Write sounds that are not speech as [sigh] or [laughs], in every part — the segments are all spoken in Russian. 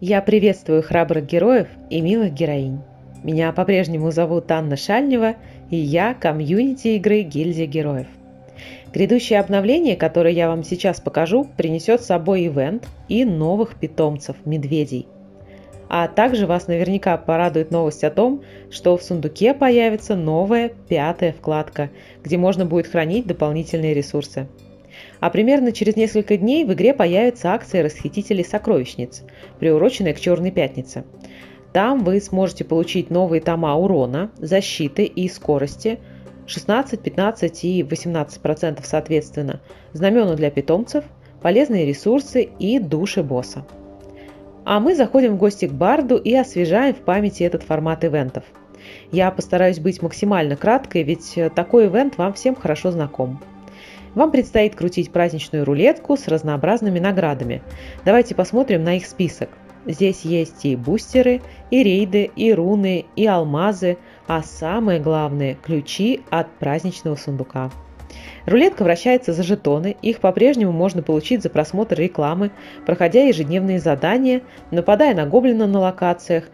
Я приветствую храбрых героев и милых героинь. Меня по-прежнему зовут Анна Шальнева, и я комьюнити игры Гильдия Героев. Грядущее обновление, которое я вам сейчас покажу, принесет с собой ивент и новых питомцев – медведей. А также вас наверняка порадует новость о том, что в сундуке появится новая пятая вкладка, где можно будет хранить дополнительные ресурсы – а примерно через несколько дней в игре появится акция «Расхитителей сокровищниц», приуроченная к Черной Пятнице. Там вы сможете получить новые тома урона, защиты и скорости 16, 15 и 18% соответственно, знамена для питомцев, полезные ресурсы и души босса. А мы заходим в гости к Барду и освежаем в памяти этот формат ивентов. Я постараюсь быть максимально краткой, ведь такой ивент вам всем хорошо знаком. Вам предстоит крутить праздничную рулетку с разнообразными наградами. Давайте посмотрим на их список. Здесь есть и бустеры, и рейды, и руны, и алмазы, а самое главное – ключи от праздничного сундука. Рулетка вращается за жетоны, их по-прежнему можно получить за просмотр рекламы, проходя ежедневные задания, нападая на гоблина на локациях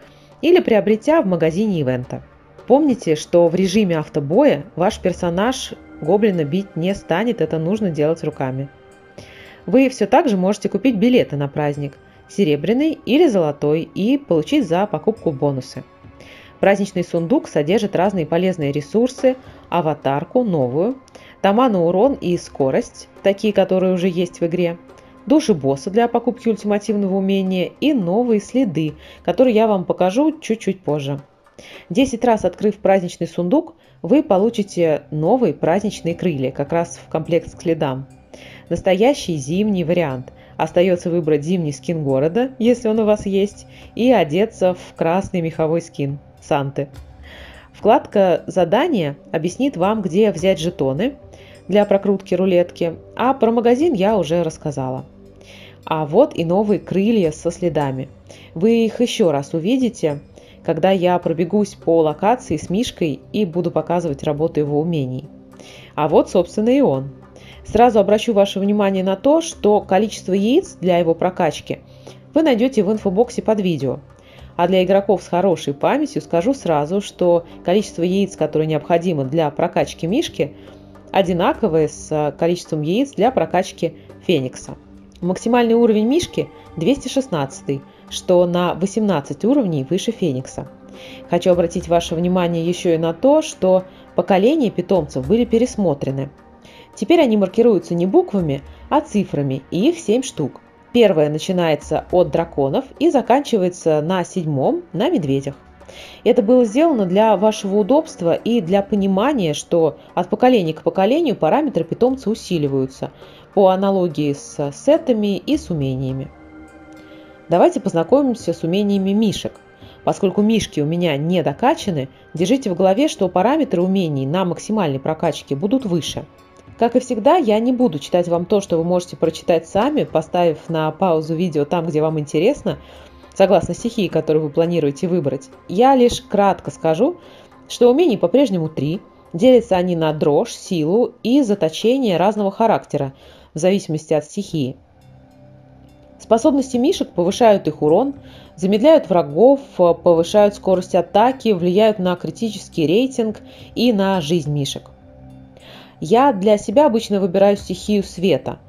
или приобретя в магазине ивента. Помните, что в режиме автобоя ваш персонаж гоблина бить не станет, это нужно делать руками. Вы все так же можете купить билеты на праздник, серебряный или золотой, и получить за покупку бонусы. Праздничный сундук содержит разные полезные ресурсы, аватарку новую, тома на урон и скорость, такие, которые уже есть в игре, души босса для покупки ультимативного умения и новые следы, которые я вам покажу чуть-чуть позже. 10 раз открыв праздничный сундук, вы получите новые праздничные крылья, как раз в комплект к следам. Настоящий зимний вариант. Остается выбрать зимний скин города, если он у вас есть, и одеться в красный меховой скин Санты. Вкладка «Задания» объяснит вам, где взять жетоны для прокрутки рулетки, а про магазин я уже рассказала. А вот и новые крылья со следами. Вы их еще раз увидите – когда я пробегусь по локации с Мишкой и буду показывать работу его умений. А вот, собственно, и он. Сразу обращу ваше внимание на то, что количество яиц для его прокачки вы найдете в инфобоксе под видео. А для игроков с хорошей памятью скажу сразу, что количество яиц, которое необходимо для прокачки Мишки, одинаковое с количеством яиц для прокачки Феникса. Максимальный уровень Мишки 216, что на 18 уровней выше Феникса. Хочу обратить ваше внимание еще и на то, что поколения питомцев были пересмотрены. Теперь они маркируются не буквами, а цифрами, и их 7 штук. Первое начинается от драконов и заканчивается на седьмом на медведях. Это было сделано для вашего удобства и для понимания, что от поколения к поколению параметры питомца усиливаются по аналогии с сетами и с умениями. Давайте познакомимся с умениями мишек. Поскольку мишки у меня не докачаны, держите в голове, что параметры умений на максимальной прокачке будут выше. Как и всегда, я не буду читать вам то, что вы можете прочитать сами, поставив на паузу видео там, где вам интересно, согласно стихии, которую вы планируете выбрать. Я лишь кратко скажу, что умений по-прежнему три. Делятся они на дрожь, силу и заточение разного характера, в зависимости от стихии. Способности мишек повышают их урон, замедляют врагов, повышают скорость атаки, влияют на критический рейтинг и на жизнь мишек. Я для себя обычно выбираю стихию света,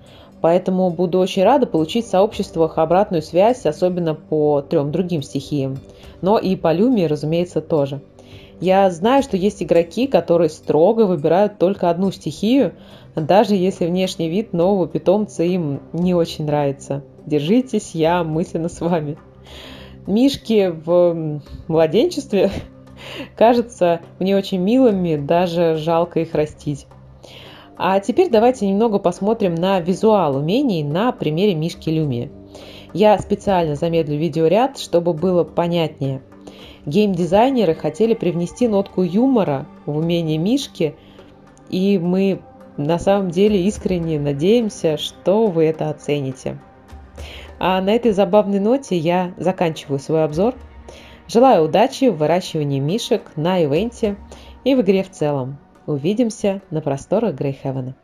поэтому буду очень рада получить в сообществах обратную связь, особенно по трем другим стихиям, но и по люме, разумеется, тоже. Я знаю, что есть игроки, которые строго выбирают только одну стихию, даже если внешний вид нового питомца им не очень нравится. Держитесь, я мысленно с вами. Мишки в младенчестве [laughs] кажутся мне очень милыми, даже жалко их растить. А теперь давайте немного посмотрим на визуал умений на примере Мишки Люми. Я специально замедлю видеоряд, чтобы было понятнее. Геймдизайнеры хотели привнести нотку юмора в умение Мишки, и мы на самом деле искренне надеемся, что вы это оцените. А на этой забавной ноте я заканчиваю свой обзор. Желаю удачи в выращивании мишек на ивенте и в игре в целом. Увидимся на просторах Грейхевена.